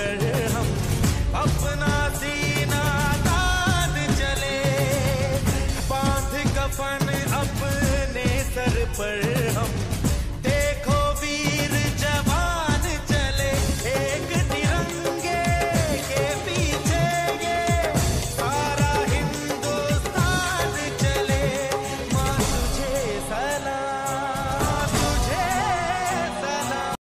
her